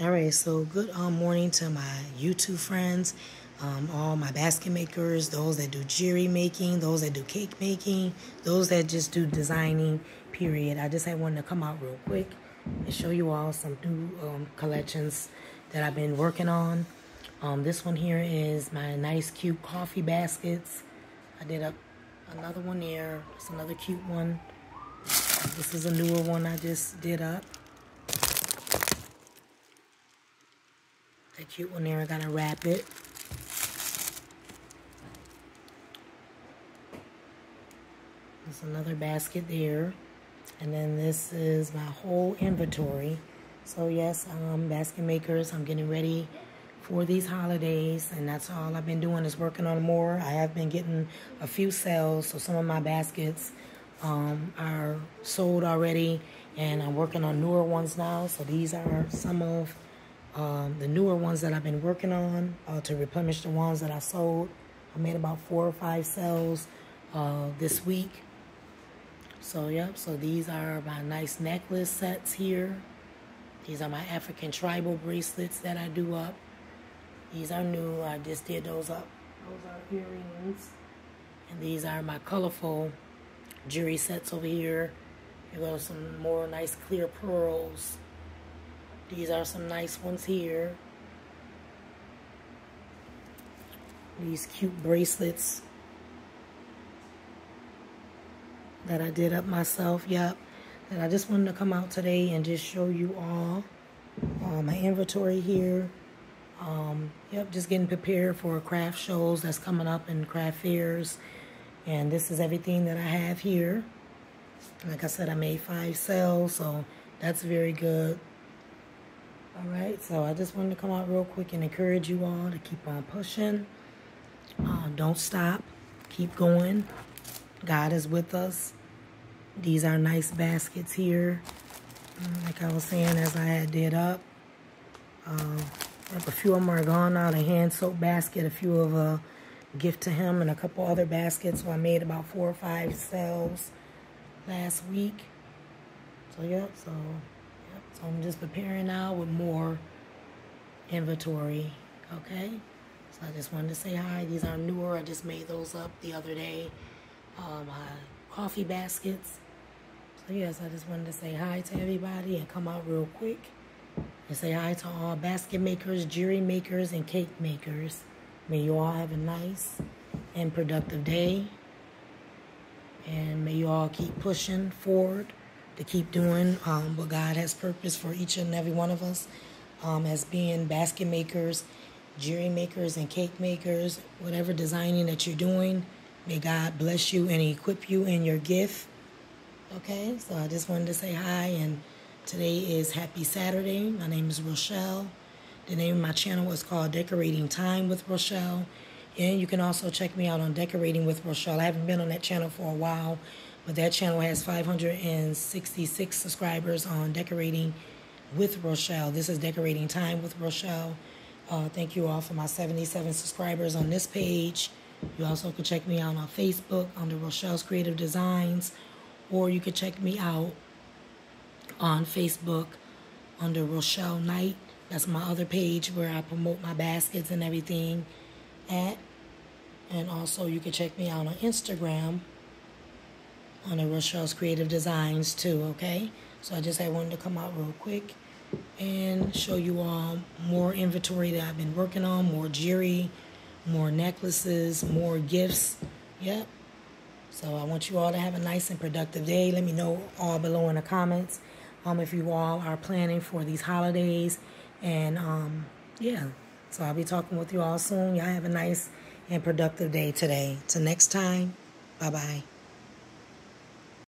All right, so good um, morning to my YouTube friends, um, all my basket makers, those that do jewelry making, those that do cake making, those that just do designing, period. I just had wanted to come out real quick and show you all some new um, collections that I've been working on. Um, this one here is my nice cute coffee baskets. I did up another one there. It's another cute one. This is a newer one I just did up. That cute one there, I gotta wrap it. There's another basket there. And then this is my whole inventory. So yes, um, basket makers, I'm getting ready for these holidays. And that's all I've been doing is working on more. I have been getting a few sales. So some of my baskets um, are sold already. And I'm working on newer ones now. So these are some of um, the newer ones that I've been working on uh, to replenish the ones that I sold. I made about four or five sales uh, this week. So, yep, so these are my nice necklace sets here. These are my African tribal bracelets that I do up. These are new. I just did those up. Those are earrings. And these are my colorful jewelry sets over here. You got some more nice clear pearls. These are some nice ones here. These cute bracelets that I did up myself. Yep. And I just wanted to come out today and just show you all uh, my inventory here. Um, yep, just getting prepared for craft shows that's coming up and craft fairs. And this is everything that I have here. Like I said, I made five sales, so that's very good. All right, so I just wanted to come out real quick and encourage you all to keep on pushing. Uh, don't stop. Keep going. God is with us. These are nice baskets here. Uh, like I was saying, as I had did up. Uh, a few of them are gone now. The hand soap basket, a few of a gift to him, and a couple other baskets. So I made about four or five sales last week. So, yeah so so I'm just preparing now with more inventory, okay? So I just wanted to say hi. These are newer. I just made those up the other day. Um, My coffee baskets. So yes, I just wanted to say hi to everybody and come out real quick and say hi to all basket makers, jewelry makers, and cake makers. May you all have a nice and productive day. And may you all keep pushing forward to keep doing um, what God has purpose for each and every one of us um, as being basket makers, jewelry makers, and cake makers, whatever designing that you're doing. May God bless you and equip you in your gift. Okay, so I just wanted to say hi, and today is Happy Saturday. My name is Rochelle. The name of my channel is called Decorating Time with Rochelle. And you can also check me out on Decorating with Rochelle. I haven't been on that channel for a while, but that channel has 566 subscribers on Decorating with Rochelle. This is Decorating Time with Rochelle. Uh, thank you all for my 77 subscribers on this page. You also can check me out on Facebook under Rochelle's Creative Designs, or you can check me out on Facebook under Rochelle Knight. That's my other page where I promote my baskets and everything at. And also, you can check me out on Instagram on the Rochelle's Creative Designs too, okay? So I just I wanted to come out real quick and show you all more inventory that I've been working on, more jewelry, more necklaces, more gifts. Yep. So I want you all to have a nice and productive day. Let me know all below in the comments um, if you all are planning for these holidays. And um, yeah, so I'll be talking with you all soon. Y'all have a nice and productive day today. Till next time, bye-bye.